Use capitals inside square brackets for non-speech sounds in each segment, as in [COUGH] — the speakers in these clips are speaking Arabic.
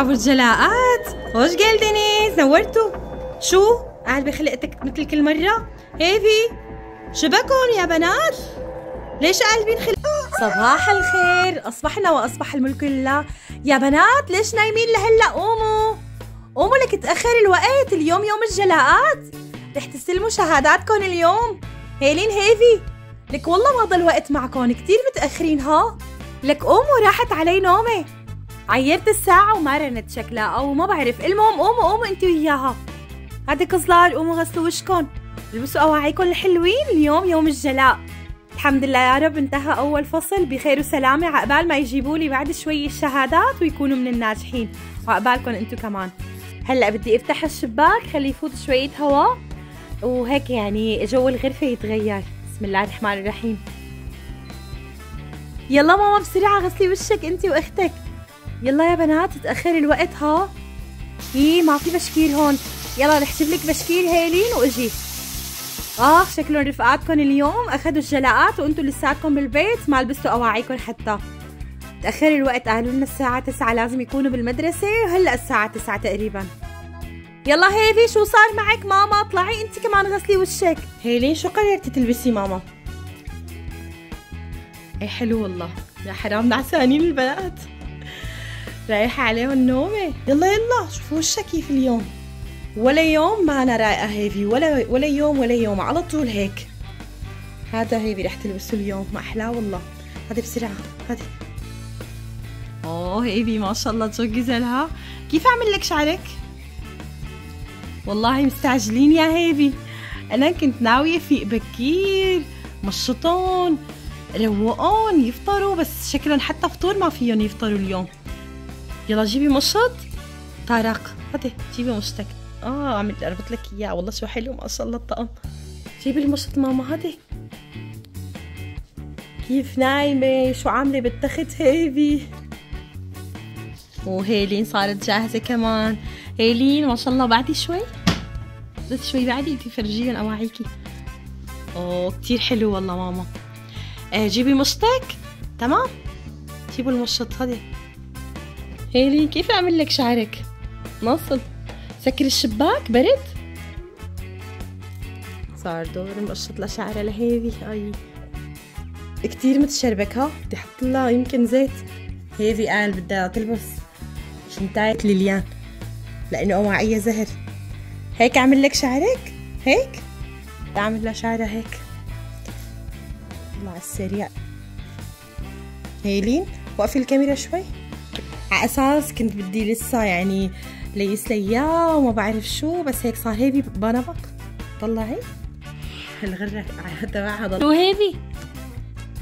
ابو الجلاءات. خوش دينيس؟ نورتوا شو؟ قاعد بخلقتك مثل كل مرة هيفي شبكون يا بنات. ليش قلبين خلق صباح الخير. أصبحنا وأصبح الملك لله. يا بنات ليش نايمين لهلا؟ قوموا. قوموا لك تأخر الوقت. اليوم يوم الجلاءات. رح تستلموا شهاداتكم اليوم. هيلين هيفي لك والله ما ضل وقت معكم. كتير متأخرين ها؟ لك قوموا راحت علي نومي عيرت الساعة وما رنت شكلها أو ما بعرف. المهم قوموا قوموا انتي وياها. هادي كزلال قوموا غسلوا وشكن. البسوا أواعيكم الحلوين اليوم يوم الجلاء. الحمد لله يا رب انتهى أول فصل. بخير وسلامة. عقبال ما يجيبوا لي بعد شوي الشهادات ويكونوا من الناجحين. وعقبالكم أنتو كمان. هلأ بدي أفتح الشباك خلي يفوت شوية هواء وهيك يعني جو الغرفة يتغير. بسم الله الرحمن الرحيم. يلا ماما بسرعة غسلي وشك انت وأختك. يلا يا بنات تأخر الوقت ها؟ هي ما في بشكير هون. يلا رح جيب لك بشكير هيلين وإجي. آه شكلهم رفقاتكم اليوم. أخذوا الجلاءات وأنتم لساتكم بالبيت ما لبستوا أواعيكم حتى. تأخر الوقت قالوا لنا الساعة 9 لازم يكونوا بالمدرسة. وهلأ الساعة 9 تقريبا. يلا هيفي شو صار معك؟ ماما طلعي أنت كمان غسلي وشك. هيلين شو قررتي تلبسي ماما؟ إيه حلو والله. يا حرام نعسانين البنات رايحة عليهم النومة. يلا يلا شوفوا وشها كيف اليوم. ولا يوم ما أنا رايقة هيفي ولا ولا يوم ولا يوم على طول هيك. هذا هيفي رح تلبسه اليوم ما أحلاه والله. هذه بسرعة هذه أوه هيفي ما شاء الله تزوجي زلها كيف أعمل لك شعرك؟ والله مستعجلين يا هيفي. أنا كنت ناوية فيق بكير. مشطون روقون يفطروا بس شكلهم حتى فطور ما فيهم يفطروا اليوم. يلا جيبي مشط طارق هاتي جيبي مشطك آه عملت أربط لك إياه. والله شو حلو ما شاء الله الطقم جيبي المشط ماما هاتي. كيف نايمة؟ شو عاملة بالتخت هيفي؟ وهيلين صارت جاهزة كمان. هيلين ما شاء الله بعدي شوي. بس شوي بعدي تفرجيهم اواعيكي أوه كتير حلو والله ماما. آه جيبي مشطك تمام؟ جيبوا المشط هذي. هيلي كيف أعمل لك شعرك؟ نصل سكر الشباك برد. صار دور مقشط لشعرها لهيفي أي. كتير متشربك ها؟ بدي أحط لها يمكن زيت. هيفي قال بدها تلبس شنتاية ليليان لأنه اواعية زهر. هيك أعمل لك شعرك؟ هيك؟ بدي أعمل لها شعرها هيك. على السريع. هيلين وقفي الكاميرا شوي. على أساس كنت بدي لسه يعني ليس إياه وما بعرف شو بس هيك صار هيفي بنبق طلعي. الغرة تبعها ضل شو هيفي؟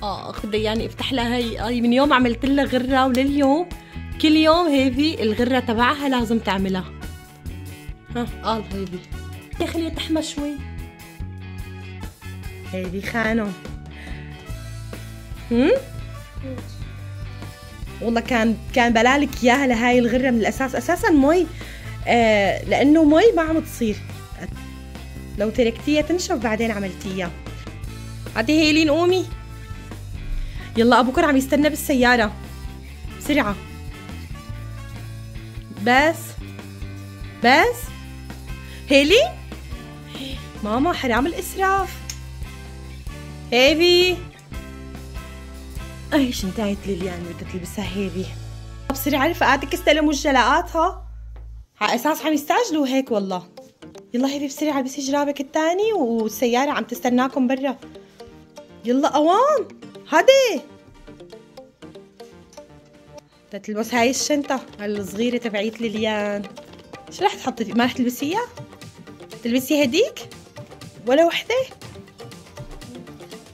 آه بدي يعني افتح لها هي. هي من يوم عملت لها غرة ولليوم. كل يوم هيفي الغرة تبعها لازم تعملها. ها قال هيفي يا خليها تحمى شوي. هيفي خانم هم؟ والله كان كان بلالك إياها لهاي الغرة من الأساس. أساسا مي آه لأنه مي ما عم تصير. لو تركتيها تنشف بعدين عملتيها عادي هيلين قومي. يلا ابوكر عم يستنى بالسيارة. بسرعة. بس. بس. هيلين؟ ماما حرام الإسراف. هيفي. اي شنتاية ليليان بدها تلبسها هيفي بصير رفقاتك استلموا الجلاءات ها؟ على أساس عم يستعجلوا هيك والله. يلا هيفي بسرعة البسي جرابك الثاني والسيارة عم تستناكم برا. يلا أوان هدي بدها تلبس هاي الشنطة الصغيرة تبعيت ليليان شو رح تحطي؟ ما رح تلبسيها؟ تلبسي هديك؟ ولا وحدة؟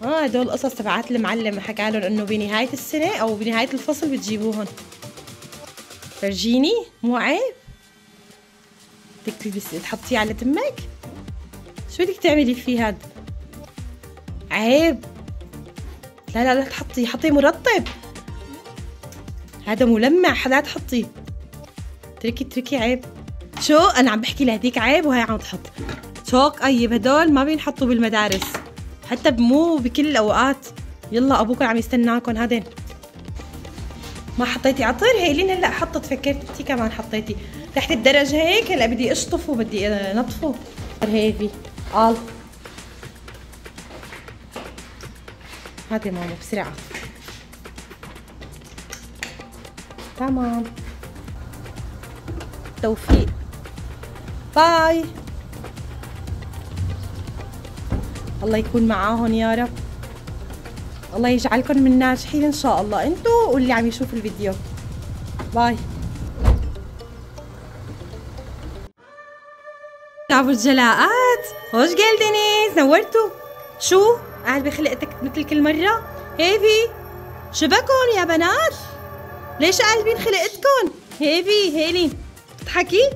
آه هدول قصص تبعات المعلم حكى لهم إنه بنهاية السنة أو بنهاية الفصل بتجيبوهن. فرجيني مو عيب. بدك تلبسي تحطيه على تمك. شو بدك تعملي فيه هاد؟ عيب. لا لا لا تحطيه حطيه مرطب. هذا ملمع لا تحطيه. تركي تركي عيب. شو؟ أنا عم بحكي لهديك عيب وهي عم تحط. شوك ايب هدول ما بينحطوا بالمدارس. حتى مو بكل الأوقات. يلا ابوكم عم يستناكم هادين. ما حطيتي. عطر هيلين هلأ حطت فكرت انتي كمان حطيتي. تحت الدرج هيك هلأ بدي أشطفه بدي انظفه هيفي قال هاتي ماما بسرعة. تمام. توفيق. باي. الله يكون معاهم يا رب. الله يجعلكم من ناجحين إن شاء الله. أنتوا واللي عم يشوف الفيديو. باي. تعبوا الجلاءات خوش جلدني نورتوا شو؟ قاعد بخلقتك مثل كل مرة؟ هيفي. شبكن يا بنات. ليش قلبين خلقتكم؟ هيفي هيلين. تضحكي؟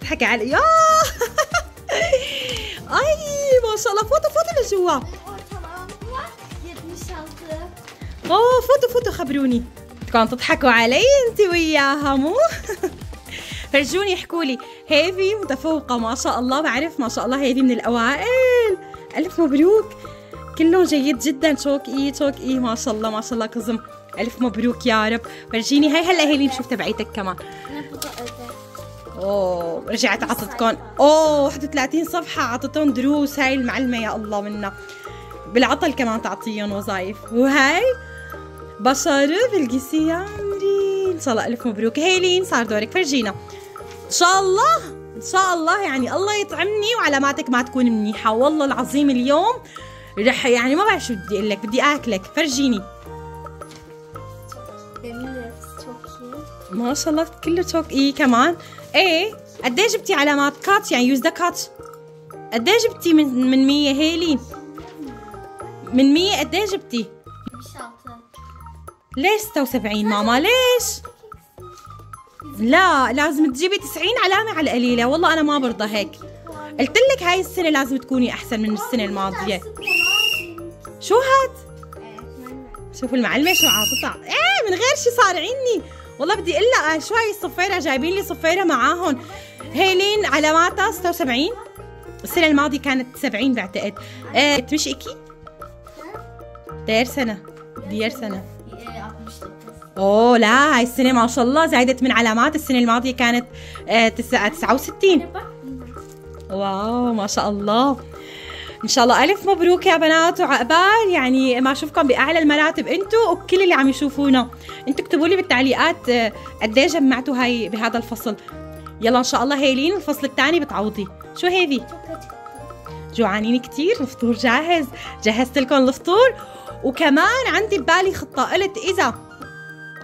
تضحكي علي. [LAUGHS] يا أي ما شاء الله. فوتوا فوتوا لجوا أوه فوتوا فوتوا خبروني. بدكم تضحكوا علي أنت وياها مو؟ [LAUGHS] فرجوني احكوا لي. هيفي متفوقة ما شاء الله. بعرف ما شاء الله هيفي من الأوائل. ألف مبروك. كلهم جيد جدا. شوك اي شوك اي ما شاء الله ما شاء الله قزم ألف مبروك يا رب. فرجيني هاي هلا هيلي نشوف تبعيتك كمان. أوه رجعت عطتكم أوه 31 صفحة عطتهم دروس. هاي المعلمة يا الله منا بالعطل كمان تعطيهم وظائف وهاي بشر بالقيسي يا عمري ان شاء الله الف مبروك هيلين صار دورك فرجينا. إن شاء الله إن شاء الله يعني الله يطعمني وعلاماتك ما تكون منيحة. والله العظيم اليوم رح يعني ما بعرف شو بدي أقول لك بدي أكلك. فرجيني. ما شاء الله كله çok iyi كمان. إيه قد جبتي علامات kaç؟ يعني yüzde kaç قد جبتي من من 100 هيلين من 100 قد إيه جبتي؟ ليش 76 ماما؟ ليش؟ لا لازم تجيبي 90 علامة على القليلة. والله أنا ما برضى هيك. قلت لك هاي السنة لازم تكوني أحسن من السنة الماضية. شو هاد؟ شوفوا المعلمة شو عاطتها. إيه من غير شي صار عندي والله بدي أقول لها شو هاي الصفيرة جايبين لي صفيرة معاهم هيلين علاماتها 76 السنة الماضية كانت 70 بعتقد. إيه مش أكيد دير سنة. دير سنة. أوه لا هاي السنة ما شاء الله زايدت من علامات. السنة الماضية كانت آه 69 wow ما شاء الله. إن شاء الله. ألف مبروك يا بنات وعقبال. يعني ما أشوفكم بأعلى المراتب أنتوا وكل اللي عم يشوفونا. أنتوا اكتبوا لي بالتعليقات آه، قد إيه جمعتوا هاي بهذا الفصل. يلا إن شاء الله هيلين الفصل الثاني بتعوضي. شو هيفي جوعانين كتير. الفطور جاهز. جهزت لكم الفطور. وكمان عندي ببالي خطة. قلت إذا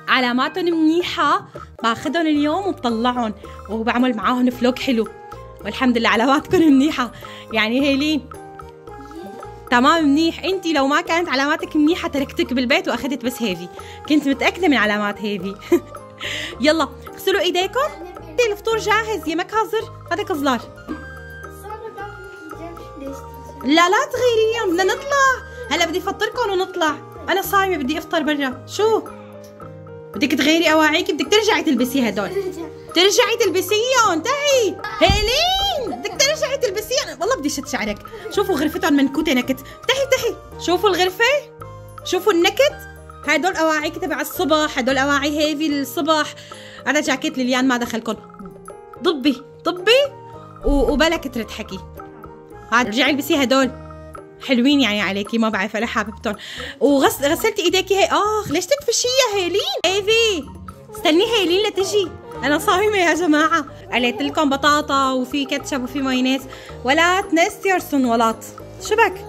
علاماتهم منيحة باخذهم اليوم وبطلعهم وبعمل معاهم فلوج حلو. والحمد لله علاماتكم منيحة. يعني هيلين تمام منيح. انت لو ما كانت علاماتك منيحة تركتك بالبيت وأخذت بس هيفي. كنت متأكدة من علامات هيفي. [LAUGHS] يلا اغسلوا إيديكم. الفطور جاهز. يا مكازر هذا كزلار لا لا تغيريهم بدنا نطلع. هلا بدي أفطركم ونطلع. أنا صايمة بدي أفطر برا. شو؟ بدك تغيري اواعيك بدك ترجعي تلبسي هدول. [LAUGHS] ترجعي تلبسيهم. انتهي. هيلين بدي شد شعرك شوفوا غرفتهم منكوته نكت. تحي تحي. شوفوا الغرفة. شوفوا النكت. هدول أواعيك تبع الصبح. هدول أواعي هيفي الصبح أنا جاكيت ليليان ما دخلكم ضبي ضبي وبلا كترة حكي. هاد رجعي البسي هدول. حلوين يعني عليكي ما بعرف أنا حاببتهم وغسلتي إيديكي هي. آخ ليش تدفشيها هيلين؟ ايفي استني هيلين لتجي أنا صايمة يا جماعة. قليت لكم بطاطا وفي كاتشب وفي مايونيز. ولا تنسيرسون ولات شبك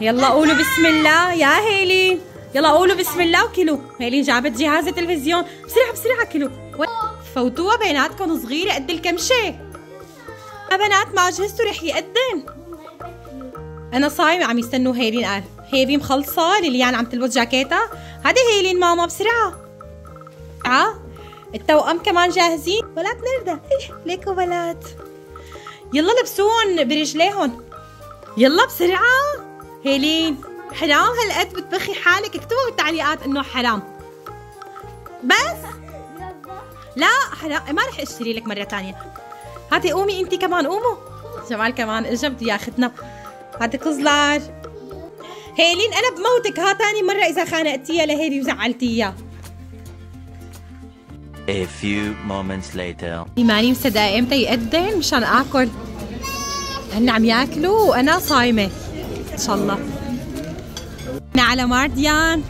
يلا قولوا بسم الله يا هيلين يلا قولوا بسم الله وكلوا. هيلين جابت جهاز التلفزيون. بسرعة بسرعة كلوا. فوتوها بيناتكم صغيرة قد الكمشة. يا بنات ما جهزتوا رح يقدم. أنا صايمة عم يستنوا هيلين قال هيفي مخلصة ليليان عم تلبس جاكيتها هذه هيلين ماما بسرعة. آه. التوأم كمان جاهزين؟ ولات نرده ليكو بنات يلا لبسون برجليهم يلا بسرعة. هيلين حرام هالقد بتبخي حالك. اكتبوا بالتعليقات إنه حرام. بس؟ لا حرام. ما رح أشتري لك مرة ثانية هاتي قومي انت كمان قوموا. جمال كمان اجا بده ياخذنا هاتي قزلار هيلين أنا بموتك. ها تاني مرة إذا خانقتيها لهيدي وزعلتيها. A few moments later. ماني مصدقة إمتى يأذن مشان اكل هن عم يأكلوا وأنا صايمة. إن شاء الله. على مارديان.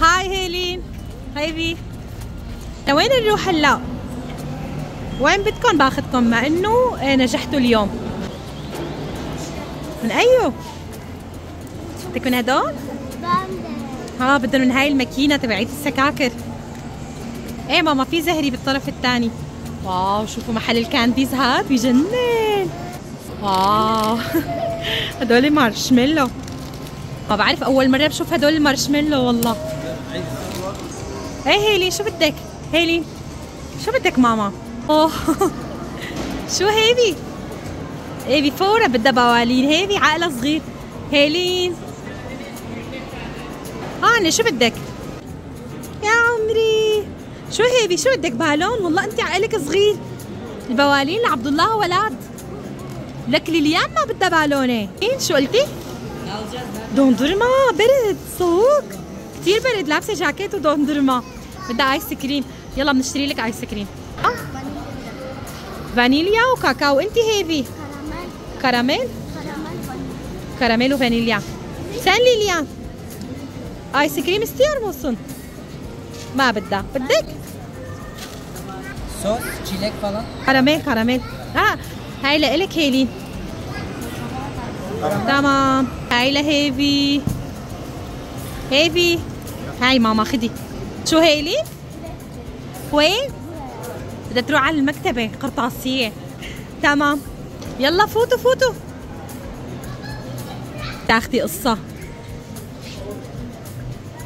هاي هيلين. هاي بي. لوين نروح هلا؟ وين بدكم باخذكم؟ مع إنه نجحتوا اليوم. من ايو؟ بدك من هدول؟ ها بدهم من هاي الماكينة تبعت السكاكر. إيه ماما في زهري بالطرف الثاني. wow شوفوا محل ال candies هاد بجنن. wow. [LAUGHS] هدول مارشميلو ما بعرف أول مرة بشوف هدول المارشميلو والله. إيه هيلي شو بدك؟ هيلي شو بدك ماما؟ أوه. [LAUGHS] شو هيدي؟ هيدي فورة بدها بوالين. هيدي عقلها صغير. هيلين. هاني شو بدك؟ شو هيدي شو بدك بالون والله أنت عقلك صغير. البوالين لعبد الله ولاد. لك ليليان ما بدها بالونة. مين شو قلتي؟ dondurma برد soğuk كثير برد لابسة جاكيت و dondurma بدها ice cream. يلا بنشتري لك ice cream. آه. فانيليا وكاكاو. أنت هيفي؟ كراميل. كراميل وفانيليا. sen ليليان. ice cream ister misin ما بدها بدك؟ صوص çilek falan. كراميل كراميل. آه هاي لإلك هيلين تمام. هاي لهيفي هيفي. هاي ماما خدي. شو هيلين وين بدها تروح على المكتبة قرطاسية. تمام. يلا فوتوا فوتوا. تاخدي قصة.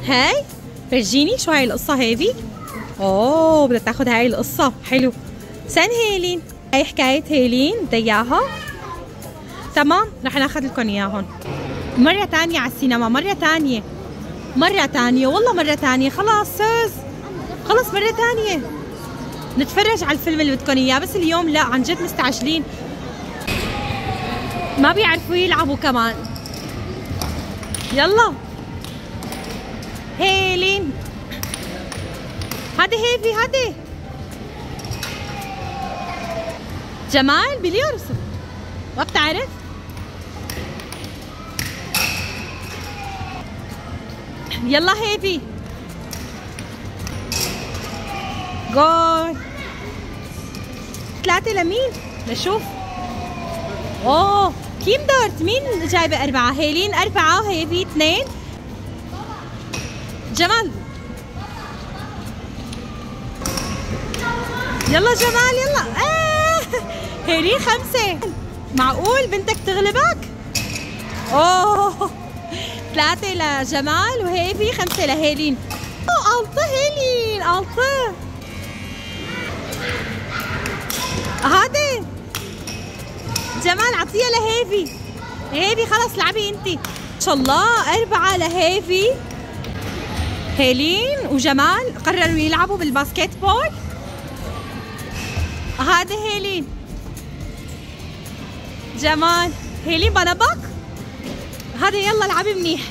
هاي. فرجيني شو هاي القصة هيفي أوه بدها تاخد هاي القصة. حلو. سن هيلين. هاي حكاية هيلين بدها إياها. تمام؟ رح ناخذ لكم اياهم مرة تانية على السينما مرة تانية. مرة تانية والله مرة تانية. خلاص سوز. خلص مرة تانية. نتفرج على الفيلم اللي بدكم إياه بس اليوم لا عن جد مستعجلين. ما بيعرفوا يلعبوا كمان. يلا. هيلين. هذه هيفي هذه. جمال بليورسو ما بتعرف؟ يلا هيفي. جول ثلاثة لمين؟ لشوف أوه كيم دورت؟ مين جايبة أربعة؟ هيلين أربعة وهيفي اثنين. جمال. يلا جمال يلا. آه. هيلين خمسة. معقول بنتك تغلبك؟ أوه. ثلاثة لجمال وهيفي خمسة لهيلين. أوه ألطة هيلين ألطة. هادي جمال عطيها لهيفي. هيفي خلص لعبي انت. إن شاء الله أربعة لهيفي. هيلين وجمال قرروا يلعبوا بالباسكت بول. هذا هيلين. جمال. هيلين بنبك. هذا يلا العبي منيح.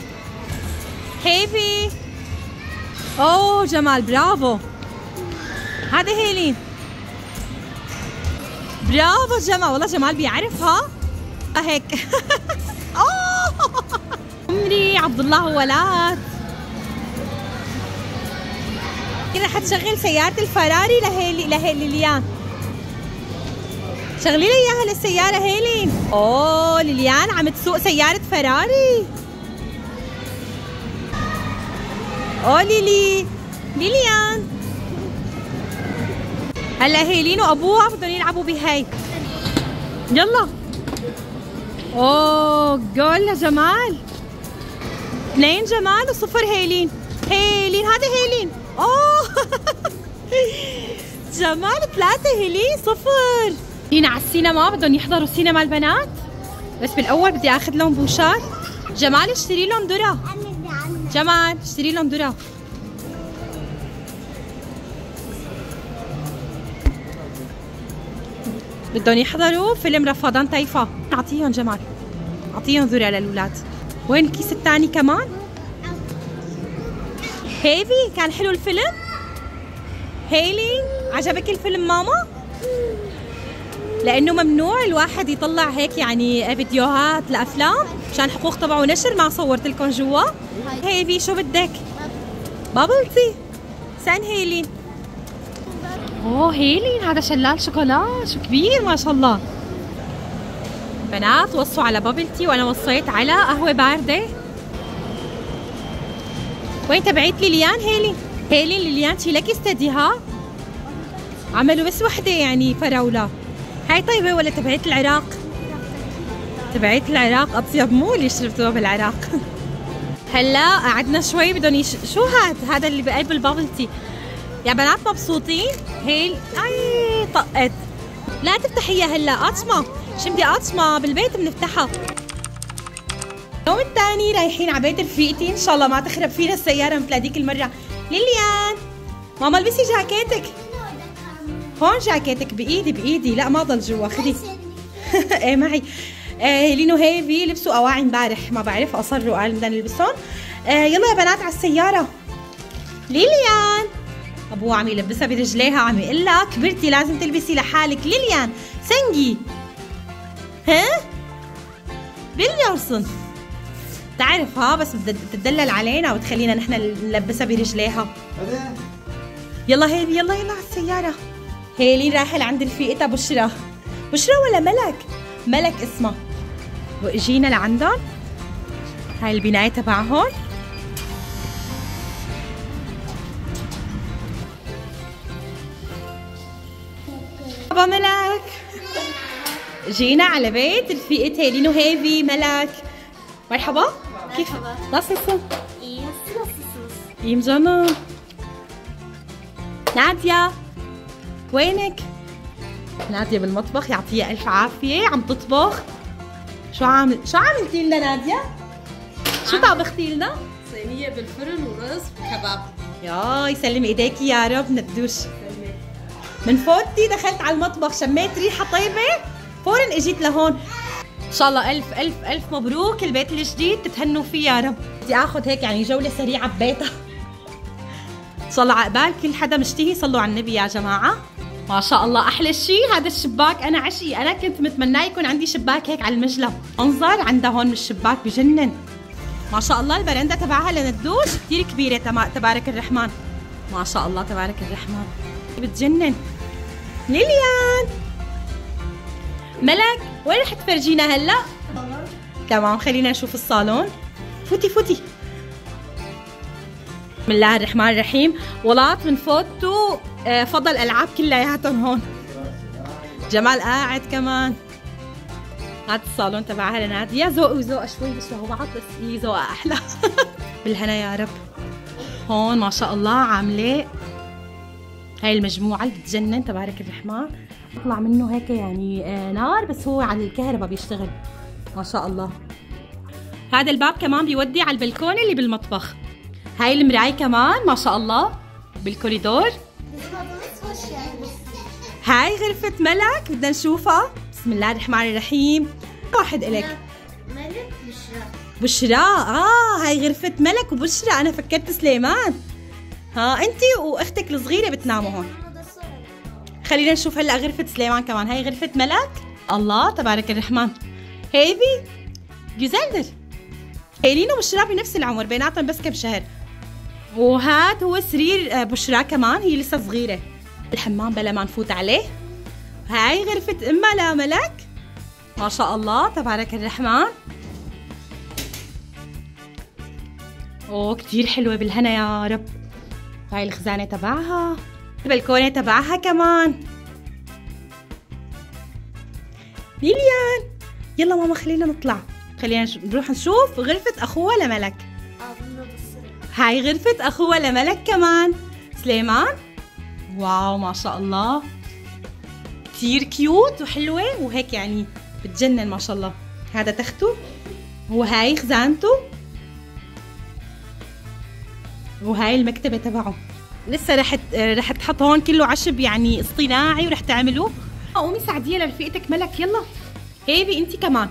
هيفي. أوه جمال برافو. هذا هيلين. برافو جمال. والله جمال بيعرفها. هيك [LAUGHS] أوه. عمري عبد الله ولاد. كده حتشغل سيارة الفراري لهيلي لهيلي ليليان شغلي لي إياها للسيارة هيلين أوه ليليان عم تسوق سيارة فراري. أوه ليلي. ليليان. هلا هيلين وابوها بدهم يلعبوا بهي يلا. أوه جول لجمال اثنين جمال وصفر هيلين. هيلين هذا هيلين. اوه [LAUGHS] جمال ثلاثة هيلين صفر. هنا على السينما بدهم يحضروا سينما البنات. بس بالأول بدي آخذ لهم بوشار. جمال اشتري لهم ذرة. جمال اشتري لهم ذرة. بدهم يحضروا فيلم Rafadan Tayfa. أعطيهم جمال. أعطيهم ذرة للولاد وين الكيس الثاني كمان؟ هيفي كان حلو الفيلم. هيلي عجبك الفيلم ماما؟ لأنه ممنوع الواحد يطلع هيك يعني فيديوهات لأفلام مشان حقوق طبع ونشر ما صورت لكم جوا. هيفي شو بدك؟ bubble tea. سان هيلين أوه هيلين هذا شلال شوكولا شو كبير ما شاء الله. بنات وصوا على بابل تي وأنا وصيت على قهوة باردة. وين تبعت ليليان هيلي هيلي ليليان شي لك استديها عملوا بس وحدة يعني فراولة. هاي طيبة ولا تبعت العراق؟ تبعت العراق أطيب مو اللي شربتوها بالعراق. [LAUGHS] هلا قعدنا شوي بدهم يش... شو هاد؟ هذا اللي بقلب البابل تي. يا بنات مبسوطين؟ هي أي طقت. لا تفتحيها هلا أطمة. شو بدي أطمة؟ بالبيت بنفتحها اليوم الثاني رايحين على بيت رفيقتي. إن شاء الله ما تخرب فينا السيارة مثل هذيك المرة. ليليان! ماما البسي جاكيتك. هون جاكيتك. بإيدي بإيدي. لا ما ضل جوا. خدي [LAUGHS] إيه معي. آه لينو هيفي. لبسوا أواعي امبارح. ما بعرف أصروا قال بدنا نلبسهم. آه يلا يا بنات على السيارة. ليليان! ابوها عم يلبسها برجليها عم يقول لها كبرتي لازم تلبسي لحالك. ليليان! سنجي! ها؟ بيليارسون! تعرف ها بس بدها تدلل علينا وتخلينا نحن نلبسها برجليها. يلا هيلي يلا يلا على السيارة هيلي رايحة لعند رفيقتها بشرى. بشرى ولا ملك؟ ملك اسمها وإجينا لعندهم. هاي البناية تبعهم. مرحبا ملك. جينا على بيت رفيقة هيلين وهيفي ملك. مرحبا. كيف nasılsın? İyi, siz nasılsınız? İyiyim canım. نادية وينك نادية بالمطبخ يعطيها ألف عافية عم تطبخ شو عامل شو عملتي لنا نادية؟ شو طبختي لنا؟ صينية بالفرن ورز وكباب يا يسلم ايديكي يا رب ندوش من فوتي دخلت على المطبخ شميت ريحة طيبة فورا اجيت لهون إن شاء الله. الف الف ألف مبروك. البيت الجديد تتهنوا فيه يا رب. بدي آخذ هيك يعني جولة سريعة ببيتها. إن شاء الله عقبال كل حدا مشتهي صلوا على النبي يا جماعة. ما شاء الله. أحلى شيء هذا الشباك. أنا عشقي. أنا كنت متمناه يكون عندي شباك هيك على المجلب أنظر عندها هون من الشباك بجنن. ما شاء الله. البرندة تبعها لندوش كثير كبيرة تبارك الرحمن. ما شاء الله تبارك الرحمن. بتجنن. ليليان! ملك وين رح تفرجينا هلا؟ تمام خلينا نشوف الصالون. فوتي فوتي. بسم الله الرحمن الرحيم. ولات من فوتو آه، فضل ألعاب كلياتهم هون. جمال قاعد كمان. هذا الصالون تبعها لنادية ذوقي وذوقها شوي بيشبهوا بعض بس هي ذوقها أحلى. [LAUGHS] بالهنا يا رب. هون ما شاء الله عاملة هاي المجموعة اللي بتجنن تبارك الرحمن. يطلع منه هيك يعني آه، نار بس هو على الكهرباء بيشتغل. ما شاء الله. هذا الباب كمان بيودي على البلكون اللي بالمطبخ. هاي المراية كمان ما شاء الله. بالكوريدور. هاي غرفة ملك بدنا نشوفها. بسم الله الرحمن الرحيم. واحد إلك. Melek Büşra. بشرى. آه هاي غرفة ملك وبشرى. أنا فكرت سليمان. ها انت وأختك الصغيرة بتناموا هون. خلينا نشوف هلا غرفة سليمان كمان. هاي غرفة ملك الله تبارك الرحمن. هيفي جزندر هيلين وبشرى بنفس العمر بيناتهم بس كم شهر. وهاد هو سرير آه، بشرى كمان هي لسه صغيرة. الحمام بلا ما نفوت عليه. هاي غرفة أمها لملك ما شاء الله تبارك الرحمن. أوه كتير حلوة بالهنا يا رب. هاي الخزانة تبعها. البلكونة تبعها كمان. ليليان. يلا ماما خلينا نطلع. خلينا نروح نشوف غرفة أخوها لملك. هاي غرفة أخوها لملك كمان. سليمان. wow ما شاء الله. كتير cute وحلوة وهيك يعني بتجنن ما شاء الله. هذا تخته. وهاي خزانته. وهاي المكتبة تبعه. لسه رح رح تحط هون كله عشب يعني اصطناعي ورح تعملوه. قومي ساعديها لرفيقتك ملك يلا. هيبي انت كمان.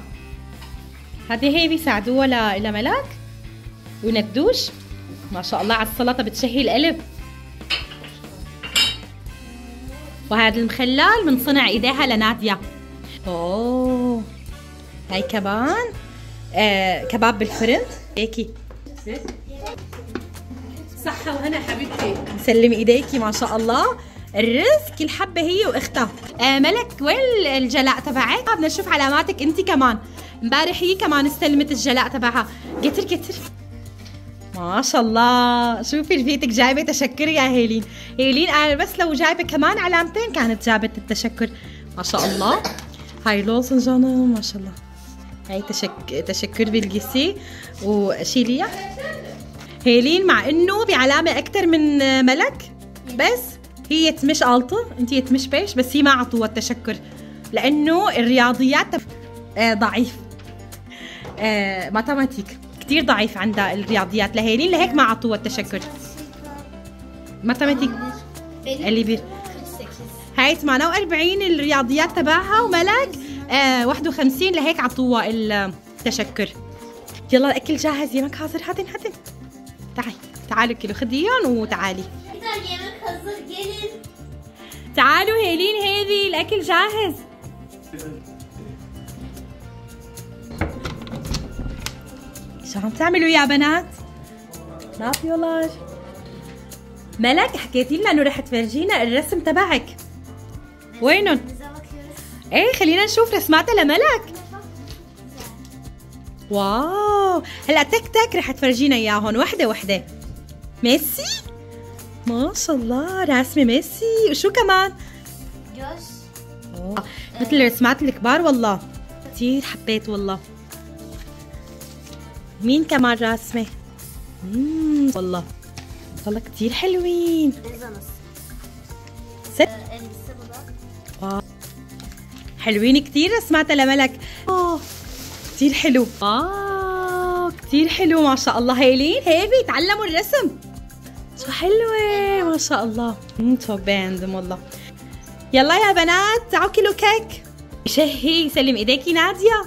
هذه هيبي ساعدوها ل- لملك. وندوش. ما شاء الله على السلطة بتشهي القلب وهذا المخلل من صنع إيديها لنادية. أوه. هاي كمان. آه كباب بالفرن هيكي. صحة وهنا حبيبتي. سلمي إيديكي ما شاء الله. الرز كل حبة هي وأختها. آه ملك وين الجلاء تبعك؟ بدنا نشوف علاماتك أنت كمان. امبارح هي كمان استلمت الجلاء تبعها. قتر قتر. ما شاء الله. شوفي رفيقتك جايبة تشكر يا هيلين. هيلين أنا بس لو جايبة كمان علامتين كانت جابت التشكر. ما شاء الله. هاي لوزنجانا ما شاء الله. هاي تشك... تشكر بالقسي. وشيليا هيلين مع إنه بعلامة أكثر من ملك. بس هي تمش ألطة انت تمش بيش بس هي ما عطوها التشكر لأنه الرياضيات آه، ضعيف. آه، ماتماتيك. كتير ضعيف عندها الرياضيات. لهيلين لهيك ما عطوها التشكر. ماتماتيك. اللي بير هاي 48 الرياضيات تبعها وملك آه 51 لهيك عطوها التشكر. يلا الاكل جاهز. يمك حاضر هاتن هاتن تعي تعالوا كيلو خديهم وتعالي. تعالوا هيلين هذي الأكل جاهز شو عم تعملوا يا بنات؟ ما في والله ملك حكيتي لنا إنه رح تفرجينا الرسم تبعك وينهم؟ إيه خلينا نشوف رسماتها لملك واو. هلا تك تك رح تفرجينا اياهم وحدة وحدة. ميسي؟ ما شاء الله. رسمه ميسي. وشو كمان. أوه. مثل الرسمات الكبار والله. كثير حبيت والله. مين كمان راسمة؟ مم. والله. والله كثير حلوين. ست. bu da. حلوين كثير رسماتها لملك. آه كثير حلو. آه كثير حلو ما شاء الله. هيلين هيبي تعلموا الرسم. شو حلوة ما شاء الله. مم، توبي عندهم والله. يلا يا بنات تعالوا كلوا كيك. شهي سلم إيديكي نادية.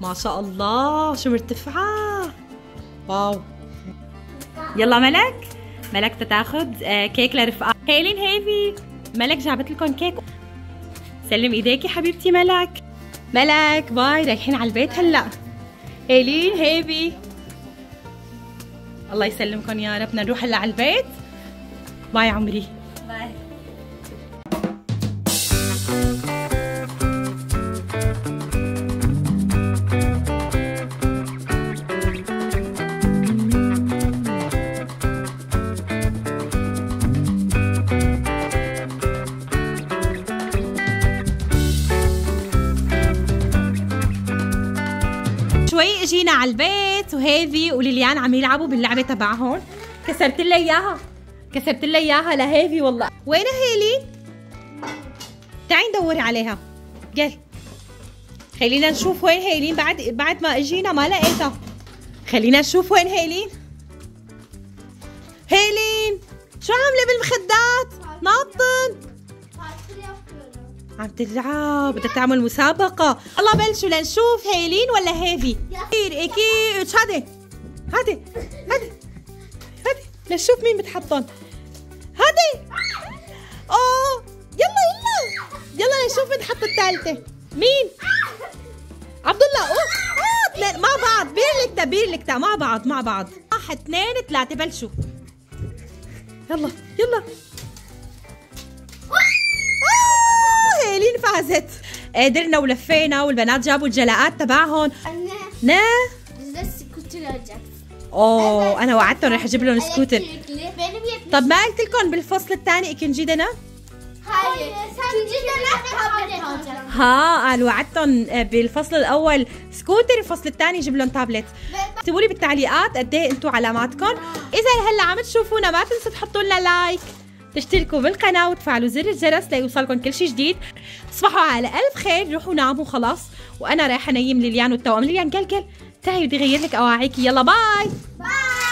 ما شاء الله شو مرتفعة. wow. يلا ملك. ملك تتاخد آه، كيك لرفقة. هيلين هيفي ملك جابت لكم كيك. سلم إيديكي حبيبتي ملك. ملك bye رايحين على البيت هلا. هيلين هيفي. الله يسلمكم يا رب. نروح هلا على البيت. باي عمري. Var. على البيت. وهيفي وليليان عم يلعبوا باللعبة تبعهم. كسرت لها إياها. كسرت لها إياها لهيفي والله. وين هيلين تعي ندور عليها. جل خلينا نشوف وين هيلين بعد بعد ما إجينا ما لقيتها. خلينا نشوف وين هيلين هيلين شو عاملة بالمخدات؟ yapıyorum. عم تلعب بدها تعمل مسابقة. الله بلشوا لنشوف هيلين ولا هيفي؟ bir iki üç hadi هادي هادي هادي لنشوف مين بتحطهم هادي أوه يلا يلا. يلا لنشوف مين حط الثالثة. مين؟ عبد الله. أوه آه، مع بعض بيرلكتا بيرلكتا مع بعض مع بعض واحد اثنين ثلاثة. بلشوا. يلا يلا. فازت قدرنا ولفينا والبنات جابوا الجلاءات تبعهم Anne. نا. أوه أنا وعدتهم رح أجيب لهم سكوتر. طب ما قلت لكم بالفصل الثاني ikinci dönem. ها قال وعدتهم بالفصل الأول سكوتر الفصل الثاني يجيب لهم تابلت اكتبوا لي بالتعليقات قد إيه أنتم علاماتكم إذا هلأ عم تشوفونا ما تنسوا تحطوا لنا like تشتركوا بالقناة وتفعلوا زر الجرس ليوصلكم كل شيء جديد. تصبحوا على ألف خير روحوا ناموا خلاص وأنا رايحة نيم ليليان والتوأم. ليليان قل قل. تعي بدي أغير لك أواعيكي يلا باي. Bye.